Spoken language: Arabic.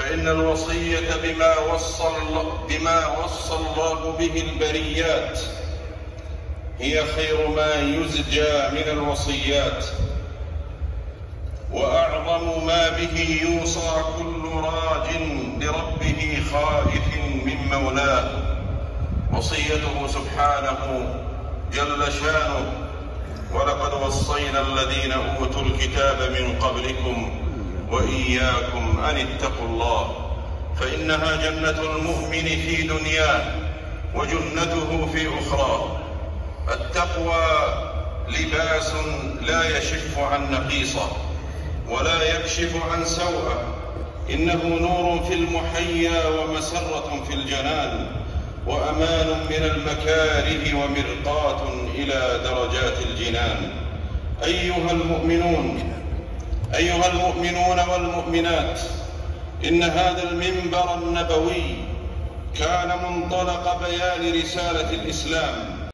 فإن الوصية بما وصى الله, بما وصى الله به البريات هي خير ما يزجى من الوصيات. وأعظم ما به يوصى كل راج لربه خائف من مولاه. وصيته سبحانه جل شانه. ولقد وصينا الذين أوتوا الكتاب من قبلكم وإياكم أن اتقوا الله فإنها جنة المؤمن في دنياه وجنته في أخراه. التقوى لباس لا يشف عن نقيصه ولا يكشف عن سوءه. إنه نور في المحيا ومسرة في الجنان وأمان من المكاره ومرقاة إلى درجات الجنان. أيها المؤمنون أيها المؤمنون والمؤمنات إن هذا المنبر النبوي كان منطلق بيان رسالة الإسلام.